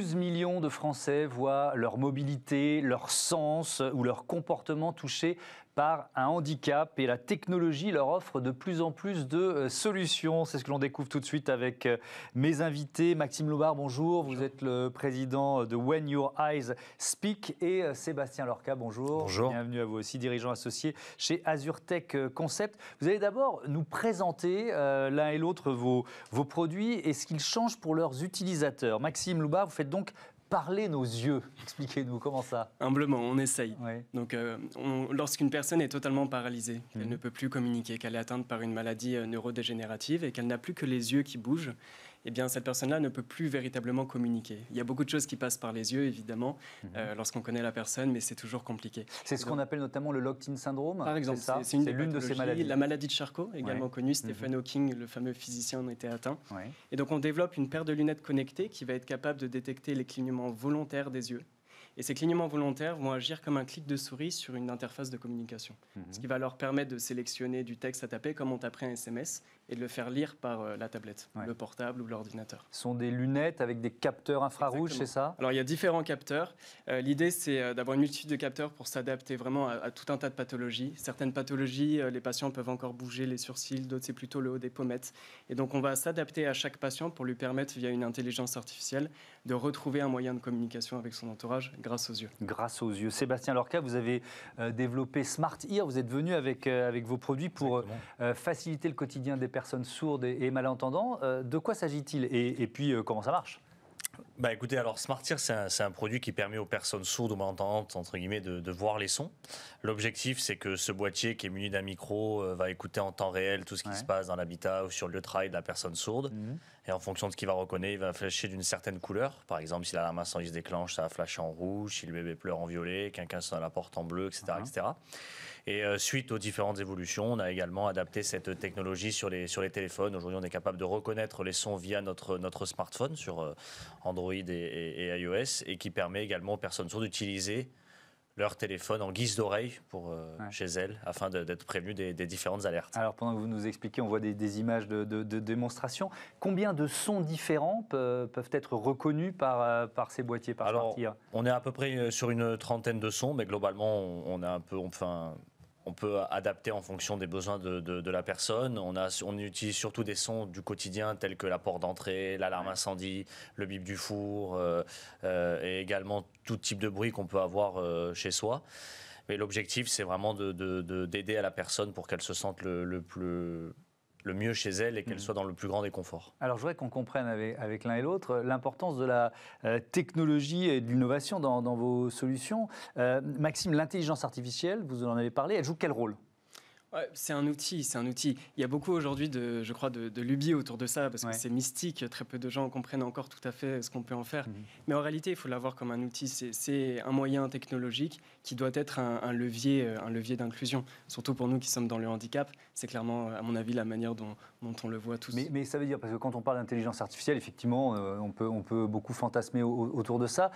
12 millions de Français voient leur mobilité, leur sens ou leur comportement touchés par un handicap et la technologie leur offre de plus en plus de euh, solutions. C'est ce que l'on découvre tout de suite avec euh, mes invités. Maxime Loubard, bonjour. Vous êtes le président de When Your Eyes Speak et euh, Sébastien Lorca, bonjour. Bonjour. Bienvenue à vous aussi, dirigeant associé chez Azure Tech Concept. Vous allez d'abord nous présenter l'un et l'autre vos, vos produits et ce qu'ils changent pour leurs utilisateurs. Maxime Loubard, vous faites donc parler nos yeux. Expliquez-nous comment ça. Humblement, on essaye. Donc, euh, lorsqu'une personne est totalement paralysée, qu'elle mhm. ne peut plus communiquer, qu'elle est atteinte par une maladie euh, neurodégénérative et qu'elle n'a plus que les yeux qui bougent, eh bien, cette personne-là ne peut plus véritablement communiquer. Il y a beaucoup de choses qui passent par les yeux, évidemment, mhm. euh, lorsqu'on connaît la personne, mais c'est toujours compliqué. C'est ce qu'on appelle notamment le locked-in syndrome Par exemple, c'est l'une de ces maladies. La maladie de Charcot, également connue, Stephen mhm. Hawking, le fameux physicien, en était atteint. Et donc, on développe une paire de lunettes connectées qui va être capable de détecter les clignements volontaires des yeux et ces clignements volontaires vont agir comme un clic de souris sur une interface de communication, mhm. ce qui va leur permettre de sélectionner du texte à taper comme on taperait un SMS et de le faire lire par euh, la tablette, le portable ou l'ordinateur. Ce sont des lunettes avec des capteurs infrarouges, c'est ça? Alors il y a différents capteurs. Euh, l'idée c'est euh, d'avoir une multitude de capteurs pour s'adapter vraiment à, tout un tas de pathologies. Certaines pathologies, les patients peuvent encore bouger les sourcils, d'autres c'est plutôt le haut des pommettes. Et donc on va s'adapter à chaque patient pour lui permettre via une intelligence artificielle de retrouver un moyen de communication avec son entourage grâce aux yeux. Grâce aux yeux. Sébastien Lorca, vous avez développé Smart Ear, vous êtes venu avec, avec vos produits pour faciliter le quotidien des personnes sourdes et, malentendants. Euh, de quoi s'agit-il? Et, puis, euh, comment ça marche? Bah écoutez, alors Smartier, c'est un, produit qui permet aux personnes sourdes ou malentendantes, entre guillemets, de, voir les sons. L'objectif, c'est que ce boîtier qui est muni d'un micro euh, va écouter en temps réel tout ce qui se passe dans l'habitat ou sur le lieu de travail de la personne sourde. Mhm. Et en fonction de ce qu'il va reconnaître, il va flasher d'une certaine couleur. Par exemple, si la main incendie se déclenche, ça va flasher en rouge. Si le bébé pleure en violet, quelqu'un sonne à la porte en bleu, etc. etc. Et euh, suite aux différentes évolutions, on a également adapté cette technologie sur les, sur les téléphones. Aujourd'hui, on est capable de reconnaître les sons via notre, notre smartphone sur euh, Android et, iOS et qui permet également aux personnes sourdes d'utiliser leur téléphone en guise d'oreille pour euh, chez elles afin d'être prévenues des, différentes alertes. Alors pendant que vous nous expliquez, on voit des, images de, démonstration. Combien de sons différents peuvent, être reconnus par, par ces boîtiers par Alors, on est à peu près sur une trentaine de sons, mais globalement on, a un peu, enfin, on peut adapter en fonction des besoins de, la personne. On, a, on, utilise surtout des sons du quotidien tels que la porte d'entrée, l'alarme incendie, le bip du four euh, euh, et également tout type de bruit qu'on peut avoir euh, chez soi. Mais l'objectif, c'est vraiment d'aider à la personne pour qu'elle se sente le plus le mieux chez elle et qu'elle mm. soit dans le plus grand des conforts. Alors je voudrais qu'on comprenne avec, l'un et l'autre l'importance de la euh, technologie et de l'innovation dans, vos solutions. Euh, Maxime, l'intelligence artificielle, vous en avez parlé, elle joue quel rôle? C'est un outil, c'est un outil. Il y a beaucoup aujourd'hui, de, je crois, de, de lubies autour de ça parce que c'est mystique. Très peu de gens comprennent encore tout à fait ce qu'on peut en faire. Mhm. Mais en réalité, il faut l'avoir comme un outil. C'est un moyen technologique qui doit être un, levier, euh, un levier d'inclusion. Surtout pour nous qui sommes dans le handicap, c'est clairement, à mon avis, la manière dont, on le voit tous. Mais, ça veut dire parce que quand on parle d'intelligence artificielle, effectivement, euh, on peut, on peut beaucoup fantasmer autour de ça.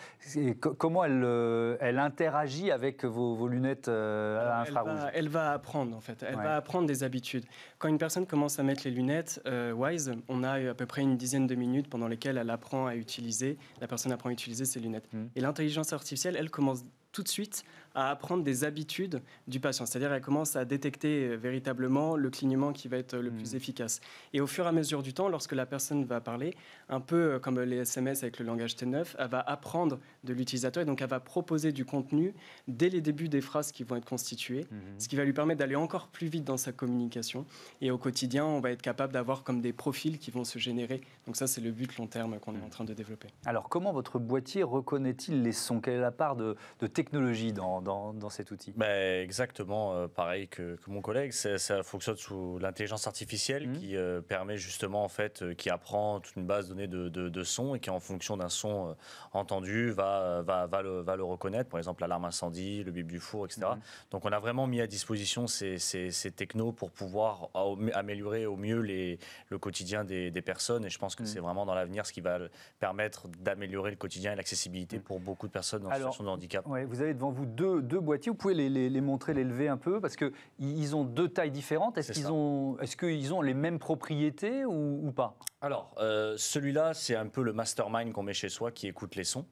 comment elle, euh, elle interagit avec vos, lunettes à infrarouge? elle va apprendre en fait elle va apprendre des habitudes. Quand une personne commence à mettre les lunettes euh, Wise, on a à peu près une dizaine de minutes pendant lesquelles elle apprend à utiliser, la personne apprend à utiliser ses lunettes. Mmh. Et l'intelligence artificielle, elle commence tout de suite à apprendre des habitudes du patient. C'est-à-dire elle commence à détecter euh, véritablement le clignement qui va être le plus hmm. efficace. Et au fur et à mesure du temps, lorsque la personne va parler, un peu euh, comme les SMS avec le langage T9, elle va apprendre de l'utilisateur et donc elle va proposer du contenu dès les débuts des phrases qui vont être constituées, hmm. ce qui va lui permettre d'aller encore plus vite dans sa communication. Et au quotidien, on va être capable d'avoir comme des profils qui vont se générer. Donc ça, c'est le but long terme qu'on est en train de développer. Alors comment votre boîtier reconnaît-il les sons? Quelle est la part de, de technologie dans dans, cet outil ben, Exactement, euh, pareil que, mon collègue. Ça fonctionne sous l'intelligence artificielle mmh. qui euh, permet justement, en fait, euh, qui apprend toute une base de données de, de, sons et qui, en fonction d'un son entendu, va, va, va, le, va le reconnaître. Par exemple, l'alarme incendie, le bip du four, etc. Mmh. Donc, on a vraiment mis à disposition ces, ces, technos pour pouvoir améliorer au mieux les, le quotidien des, des personnes. Et je pense que mmh. c'est vraiment dans l'avenir ce qui va permettre d'améliorer le quotidien et l'accessibilité pour beaucoup de personnes en situation de handicap. Ouais, vous avez devant vous deux, deux boîtiers. Vous pouvez les, les, montrer, les lever un peu, parce qu'ils ont deux tailles différentes. Est-ce qu'ils ont, est qu'ils ont les mêmes propriétés ou, pas? Alors, euh, celui-là, c'est un peu le mastermind qu'on met chez soi qui écoute les sons.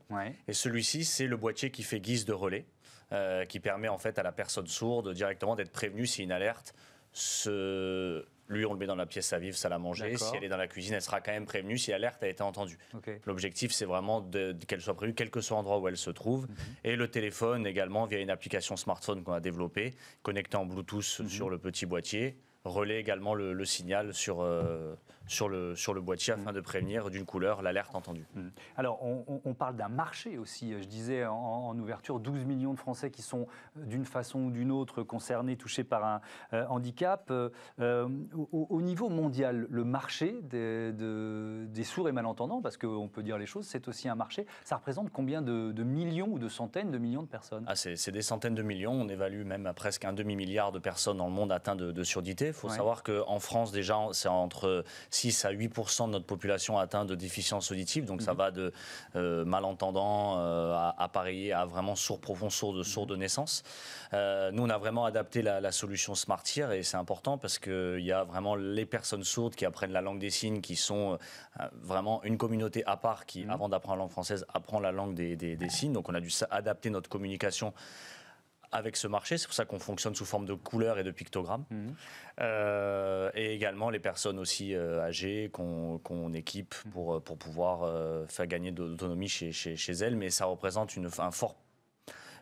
Et celui-ci, c'est le boîtier qui fait guise de relais, euh, qui permet en fait à la personne sourde directement d'être prévenue si une alerte se lui, on le met dans la pièce à vivre, salle à manger. Si elle est dans la cuisine, elle sera quand même prévenue si l'alerte a été entendue. L'objectif, c'est vraiment qu'elle soit prévenue, quel que soit l'endroit où elle se trouve. Mhm. Et le téléphone également, via une application smartphone qu'on a développée, connectée en Bluetooth mhm. sur le petit boîtier, relaie également le, signal sur, euh, sur le, sur le boîtier afin mm. de prévenir d'une couleur l'alerte entendue. Mm. Alors, on, parle d'un marché aussi. Je disais en, ouverture, 12 millions de Français qui sont euh, d'une façon ou d'une autre concernés, touchés par un euh, handicap. Euh, au, niveau mondial, le marché des, des sourds et malentendants, parce qu'on peut dire les choses, c'est aussi un marché. Ça représente combien de, millions ou de centaines de millions de personnes? Ah, C'est des centaines de millions. On évalue même à presque un demi-milliard de personnes dans le monde atteintes de, surdité. Il faut savoir qu'en France, déjà, c'est entre 6 à 8% de notre population atteint de déficience auditive. Donc ça mhm. va de euh, malentendant euh, à appareillé à vraiment sourd profond, sourd de, sourd de naissance. Euh, nous, on a vraiment adapté la, solution Smart Ear et c'est important parce qu'il y a vraiment les personnes sourdes qui apprennent la langue des signes, qui sont vraiment une communauté à part qui, mhm. avant d'apprendre la langue française, apprend la langue des, des signes. Donc on a dû adapter notre communication avec ce marché. C'est pour ça qu'on fonctionne sous forme de couleurs et de pictogrammes. Mhm. Euh, et également les personnes aussi euh, âgées qu'on équipe mhm. pour, pour pouvoir euh, faire gagner d'autonomie chez, chez, chez, elles. Mais ça représente une, un fort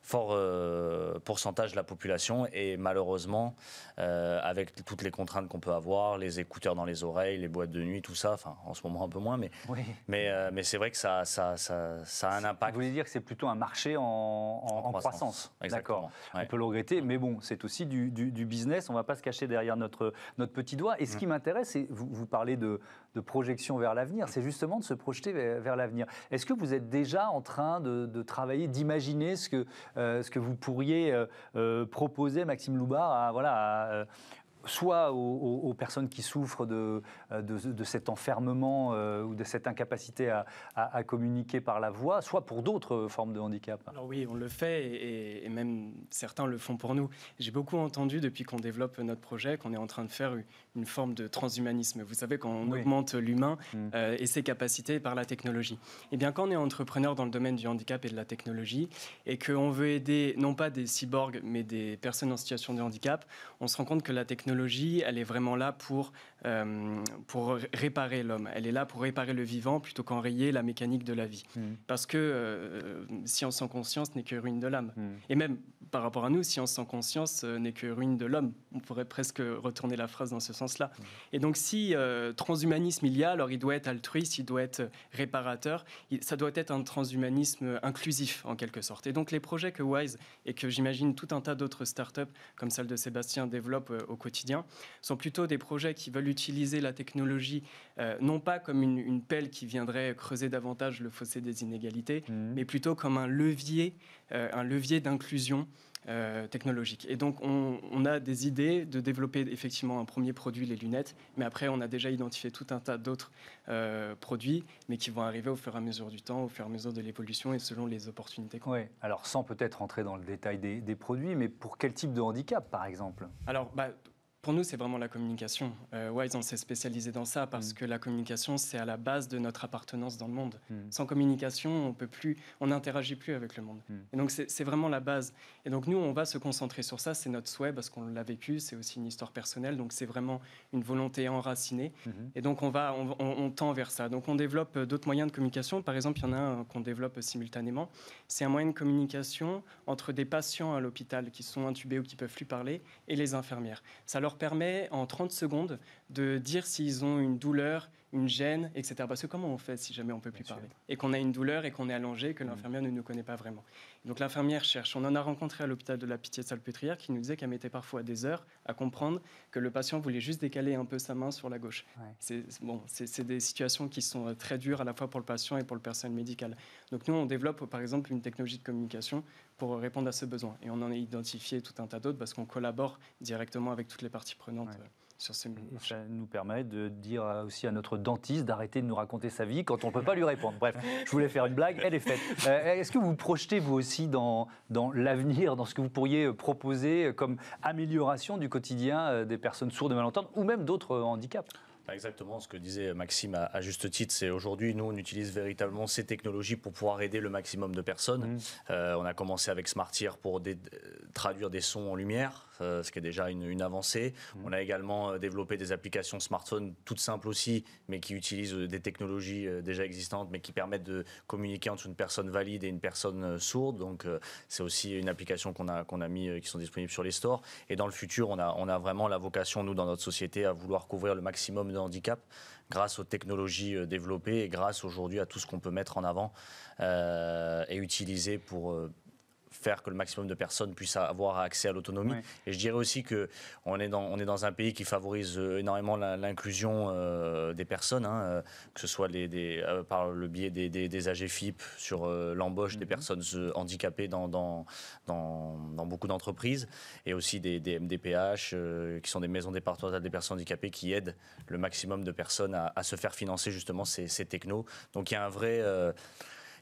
fort euh, pourcentage de la population. Et malheureusement, euh, avec toutes les contraintes qu'on peut avoir, les écouteurs dans les oreilles, les boîtes de nuit, tout ça, enfin en ce moment un peu moins, mais, mais, euh, mais c'est vrai que ça, ça, ça, ça, a un impact. Vous voulez dire que c'est plutôt un marché en, en, croissance, D'accord. On peut le regretter, mais bon, c'est aussi du, du, business, on ne va pas se cacher derrière notre, notre petit doigt. Et ce qui m'intéresse, c'est, vous, vous parlez de, de projection vers l'avenir, c'est justement de se projeter vers, l'avenir. Est-ce que vous êtes déjà en train de, travailler, d'imaginer ce que, euh, ce que vous pourriez euh, euh, proposer, Maxime Loubar, à, voilà, soit aux, personnes qui souffrent de, euh, de, cet enfermement euh, ou de cette incapacité à, communiquer par la voix, soit pour d'autres formes de handicap. Alors oui, on le fait et, même certains le font pour nous. J'ai beaucoup entendu depuis qu'on développe notre projet qu'on est en train de faire une forme de transhumanisme. Vous savez, quand on augmente l'humain mm. euh, et ses capacités par la technologie. Eh bien, quand on est entrepreneur dans le domaine du handicap et de la technologie et qu'on veut aider non pas des cyborgs mais des personnes en situation de handicap, on se rend compte que la technologie elle est vraiment là pour, euh, pour réparer l'homme. Elle est là pour réparer le vivant plutôt qu'enrayer la mécanique de la vie. Mm. Parce que euh, science sans conscience n'est que ruine de l'âme. Mm. Et même par rapport à nous, science sans conscience euh, n'est que ruine de l'homme. On pourrait presque retourner la phrase dans ce sens-là. Mm. Et donc si transhumanisme il y a, alors il doit être altruiste, il doit être réparateur, ça doit être un transhumanisme inclusif en quelque sorte. Et donc les projets que Wise et que j'imagine tout un tas d'autres startups comme celle de Sébastien développent au quotidien, sont plutôt des projets qui veulent utiliser la technologie euh, non pas comme une, pelle qui viendrait creuser davantage le fossé des inégalités, mmh. mais plutôt comme un levier, euh, un levier d'inclusion euh, technologique. Et donc, on, a des idées de développer effectivement un premier produit, les lunettes, mais après, on a déjà identifié tout un tas d'autres produits, mais qui vont arriver au fur et à mesure du temps, au fur et à mesure de l'évolution et selon les opportunités. Oui, alors sans peut-être rentrer dans le détail des, des, produits, mais pour quel type de handicap, par exemple? Alors, bah, pour nous, c'est vraiment la communication. Euh, Wise, on s'est spécialisé dans ça parce mm. que la communication, c'est à la base de notre appartenance dans le monde. Mm. Sans communication, on peut plus, on n'interagit plus avec le monde. Mm. Et donc, c'est vraiment la base. Et donc, nous, on va se concentrer sur ça. C'est notre souhait parce qu'on l'a vécu. C'est aussi une histoire personnelle. Donc, c'est vraiment une volonté enracinée. Mm-hmm. Et donc, on va, on, tend vers ça. Donc, on développe euh, d'autres moyens de communication. Par exemple, il y en a un qu'on développe simultanément. C'est un moyen de communication entre des patients à l'hôpital qui sont intubés ou qui peuvent plus parler et les infirmières. Ça leur permet en 30 secondes de dire s'ils ont une douleur, une gêne, etc. Parce que comment on fait si jamais on ne peut plus parler? Et qu'on a une douleur et qu'on est allongé, que mm. l'infirmière ne nous connaît pas vraiment. Donc l'infirmière cherche. On en a rencontré à l'hôpital de la Pitié-Salpêtrière qui nous disait qu'elle mettait parfois des heures à comprendre que le patient voulait juste décaler un peu sa main sur la gauche. C'est bon, c'est des situations qui sont euh, très dures à la fois pour le patient et pour le personnel médical. Donc nous, on développe par exemple une technologie de communication pour répondre à ce besoin. Et on en a identifié tout un tas d'autres parce qu'on collabore directement avec toutes les parties prenantes. Euh, sur ce Ça nous permet de dire aussi à notre dentiste d'arrêter de nous raconter sa vie quand on ne peut pas lui répondre. Bref, je voulais faire une blague, elle est faite. Euh, est-ce que vous projetez vous aussi dans, dans l'avenir, dans ce que vous pourriez proposer comme amélioration du quotidien euh, des personnes sourdes et malentendantes ou même d'autres handicaps? Exactement ce que disait Maxime à, juste titre, c'est aujourd'hui nous on utilise véritablement ces technologies pour pouvoir aider le maximum de personnes. Mmh. Euh, on a commencé avec Smartier pour traduire des sons en lumière, euh, ce qui est déjà une, avancée. Mmh. On a également euh, développé des applications smartphone toutes simples aussi, mais qui utilisent des technologies déjà existantes, mais qui permettent de communiquer entre une personne valide et une personne sourde. Donc c'est aussi une application qu'on a qu'on a mis, qui sont disponibles sur les stores. Et dans le futur, on a on a vraiment la vocation nous dans notre société à vouloir couvrir le maximum de handicap grâce aux technologies euh, développées et grâce aujourd'hui à tout ce qu'on peut mettre en avant euh, et utiliser pour euh, faire que le maximum de personnes puissent avoir accès à l'autonomie. Et je dirais aussi que on est dans, on est dans un pays qui favorise euh, énormément l'inclusion euh, des personnes, hein, euh, que ce soit les, des, par le biais des, des, des AGFIP sur l'embauche des mhm. personnes handicapées dans, dans, dans, dans beaucoup d'entreprises, et aussi des, MDPH, qui sont des maisons départementales des personnes handicapées, qui aident le maximum de personnes à, à se faire financer justement ces, ces technos. Donc il y a un vrai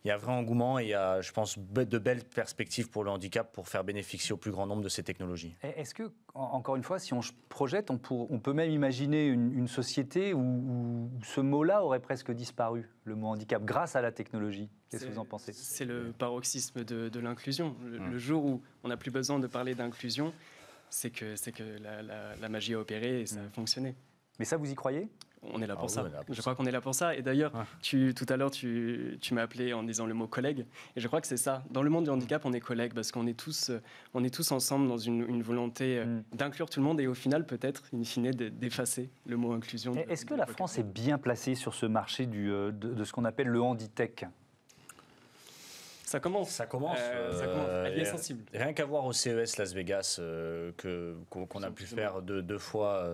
il y a un vrai engouement et il y a, je pense, de belles perspectives pour le handicap pour faire bénéficier au plus grand nombre de ces technologies. Est-ce que, encore une fois, si on projette, on, on peut même imaginer une, société où, ce mot-là aurait presque disparu, le mot handicap, grâce à la technologie? Qu'est-ce que vous en pensez? C'est le paroxysme de, l'inclusion. Hum. Le, jour où on n'a plus besoin de parler d'inclusion, c'est que, que la, magie a opéré et ça a hum. fonctionné. Mais ça, vous y croyez? On est là ah pour ça. je crois qu'on est là pour ça. Et d'ailleurs, tu, tout à l'heure, tu, tu m'as appelé en disant le mot collègue. Et je crois que c'est ça. Dans le monde du handicap, on est collègues parce qu'on est tous, on est tous ensemble dans une, volonté euh, mm. d'inclure tout le monde et au final, peut-être, in fine, d'effacer le mot inclusion. Est-ce que la France est bien placée sur ce marché du, euh, de, ce qu'on appelle le handitech? Ça commence. Ça commence. Euh, ça commence. Elle est sensible. Rien qu'à voir au CES Las Vegas que qu'on a pu faire deux, deux fois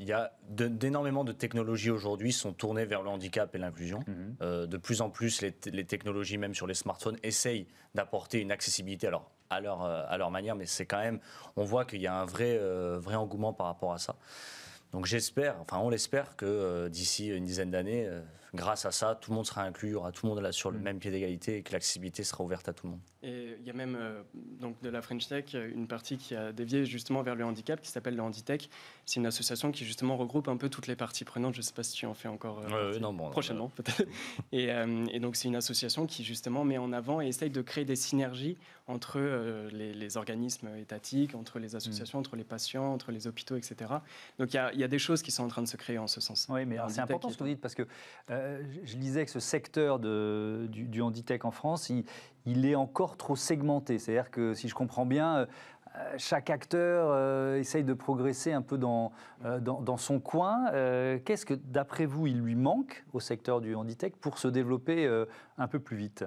il y a d'énormément de, technologies aujourd'hui sont tournées vers le handicap et l'inclusion. Mhm. Euh, de plus en plus, les, technologies, même sur les smartphones, essayent d'apporter une accessibilité. Alors, à leur, euh, à leur manière, mais c'est quand même, on voit qu'il y a un vrai, euh, vrai engouement par rapport à ça. Donc j'espère, enfin on l'espère que d'ici une dizaine d'années, grâce à ça, tout le monde sera inclus, il y aura tout le monde là sur le mm. même pied d'égalité et que l'accessibilité sera ouverte à tout le monde. Et il y a même euh, donc de la French Tech une partie qui a dévié justement vers le handicap qui s'appelle le Handitech. C'est une association qui justement regroupe un peu toutes les parties prenantes. Je ne sais pas si tu en fais encore euh, non, bon, prochainement peut-être. et, euh, et, donc c'est une association qui justement met en avant et essaye de créer des synergies entre les, organismes étatiques, entre les associations, mm. entre les patients, entre les hôpitaux, etc. Donc il y, y, a, des choses qui sont en train de se créer en ce sens. Oui, mais c'est important ce que vous dites parce que euh, je lisais que ce secteur de, du, du handitech en France, il, est encore trop segmenté. C'est-à-dire que, si je comprends bien, euh, chaque acteur euh, essaye de progresser un peu dans, dans, son coin. Qu'est-ce que, d'après vous, il lui manque au secteur du handitech pour se développer un peu plus vite?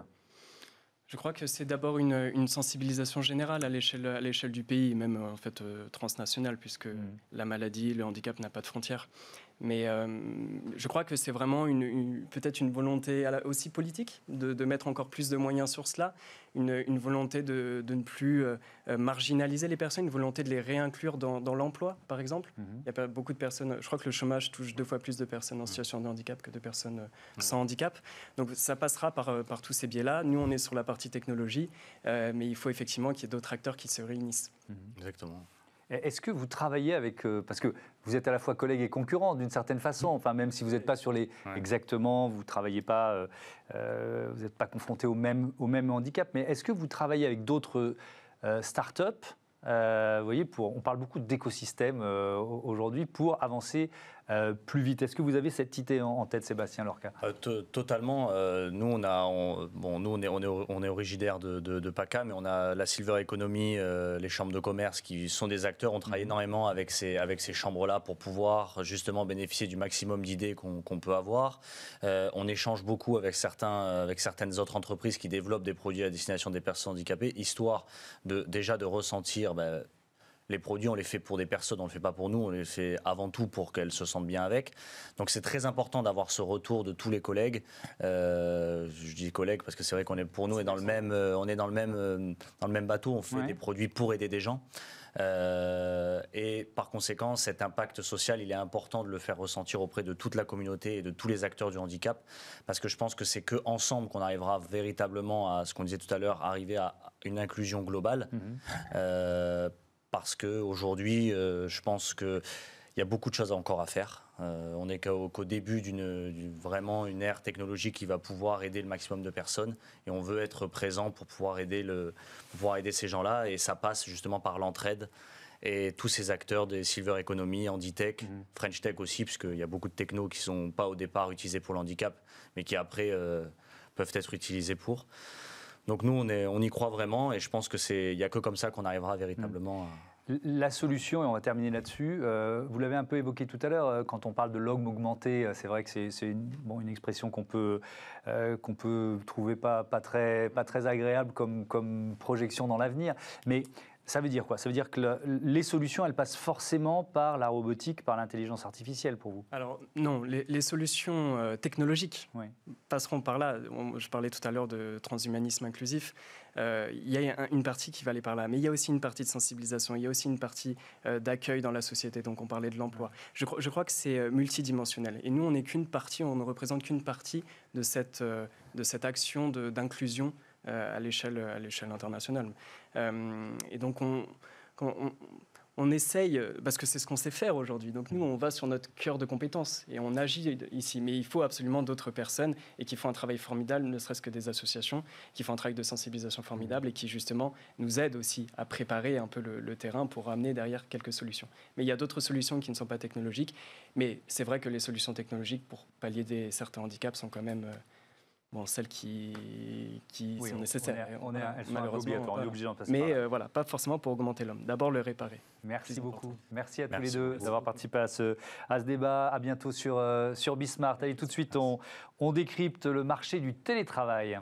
Je crois que c'est d'abord une, sensibilisation générale à l'échelle du pays, même en fait transnationale, puisque mmh. la maladie, le handicap n'a pas de frontières. Mais euh, je crois que c'est vraiment une, peut-être une volonté aussi politique de, mettre encore plus de moyens sur cela, une, volonté de, ne plus euh, euh, marginaliser les personnes, une volonté de les réinclure dans, l'emploi, par exemple. Mhm. Il y a beaucoup de personnes, je crois que le chômage touche deux fois plus de personnes en situation de handicap que de personnes sans handicap. Donc ça passera par, par tous ces biais-là. Nous, on est sur la partie technologie, mais il faut effectivement qu'il y ait d'autres acteurs qui se réunissent. Mhm. Exactement. Est-ce que vous travaillez avec... Euh, parce que vous êtes à la fois collègue et concurrent d'une certaine façon, enfin même si vous n'êtes pas sur les... Exactement, vous ne travaillez pas... Euh, euh, vous n'êtes pas confronté au même, au même handicap, mais est-ce que vous travaillez avec d'autres start-up vous voyez, pour, on parle beaucoup d'écosystème aujourd'hui pour avancer euh, plus vite. Est-ce que vous avez cette idée en, tête, Sébastien Lorca? Euh, Totalement. Euh, nous, on a, bon, nous, on est, on est, on est originaire de, de, PACA, mais on a la Silver Economy, les chambres de commerce qui sont des acteurs. On travaille mhm. énormément avec ces, avec ces chambres-là pour pouvoir justement bénéficier du maximum d'idées qu'on peut avoir. on échange beaucoup avec, certains, avec certaines autres entreprises qui développent des produits à destination des personnes handicapées, histoire de déjà de ressentir. Ben, les produits, on les fait pour des personnes, on ne les fait pas pour nous, on les fait avant tout pour qu'elles se sentent bien avec. Donc c'est très important d'avoir ce retour de tous les collègues. Euh, je dis collègues parce que c'est vrai qu'on est pour nous est dans le même, euh, on est dans le même, euh, dans le même bateau. On fait des produits pour aider des gens. et par conséquent, cet impact social, il est important de le faire ressentir auprès de toute la communauté et de tous les acteurs du handicap, parce que je pense que c'est que ensemble qu'on arrivera véritablement à ce qu'on disait tout à l'heure, arriver à une inclusion globale. Mhm parce qu'aujourd'hui, euh, je pense qu'il y a beaucoup de choses encore à faire. Euh, on n'est qu'au début d'une vraiment une ère technologique qui va pouvoir aider le maximum de personnes et on veut être présent pour pouvoir aider, le, pouvoir aider ces gens-là et ça passe justement par l'entraide et tous ces acteurs des Silver Economy, Handitech, mhm. French Tech aussi, puisqu'il y a beaucoup de technos qui ne sont pas au départ utilisés pour l'handicap, mais qui après euh, peuvent être utilisés pour. Donc nous, on, on y croit vraiment et je pense qu'il n'y a que comme ça qu'on arrivera véritablement à... La solution, et on va terminer là-dessus, euh, vous l'avez un peu évoqué tout à l'heure, euh, quand on parle de log augmenté, euh, c'est vrai que c'est une, expression qu'on peut, qu'on peut trouver pas, pas, très, pas très agréable comme, comme projection dans l'avenir, mais ça veut dire quoi? Ça veut dire que les solutions, elles passent forcément par la robotique, par l'intelligence artificielle pour vous? Alors non, les, solutions euh, technologiques passeront par là. je parlais tout à l'heure de transhumanisme inclusif. Euh, il y a une partie qui va aller par là, mais il y a aussi une partie de sensibilisation, il y a aussi une partie euh, d'accueil dans la société. Donc on parlait de l'emploi. Je, je, crois que c'est multidimensionnel. Et nous, on n'est qu'une partie, on ne représente qu'une partie de cette, de cette action d'inclusion à l'échelle internationale. Euh, et donc, on, on, essaye, parce que c'est ce qu'on sait faire aujourd'hui. Donc nous, on va sur notre cœur de compétences et on agit ici. Mais il faut absolument d'autres personnes et qui font un travail formidable, ne serait-ce que des associations, qui font un travail de sensibilisation formidable et qui justement nous aident aussi à préparer un peu le, terrain pour amener derrière quelques solutions. Mais il y a d'autres solutions qui ne sont pas technologiques. Mais c'est vrai que les solutions technologiques pour pallier des, certains handicaps sont quand même... Euh, bon, celles qui, qui sont nécessaires. On est, elles sont malheureusement, on est obligé d'en passer Mais euh, voilà, pas forcément pour augmenter l'homme. D'abord le réparer. Merci beaucoup. Merci à tous les deux d'avoir participé à ce, à ce débat. À bientôt sur, euh, sur Bismart. Allez, tout de suite, on, on décrypte le marché du télétravail.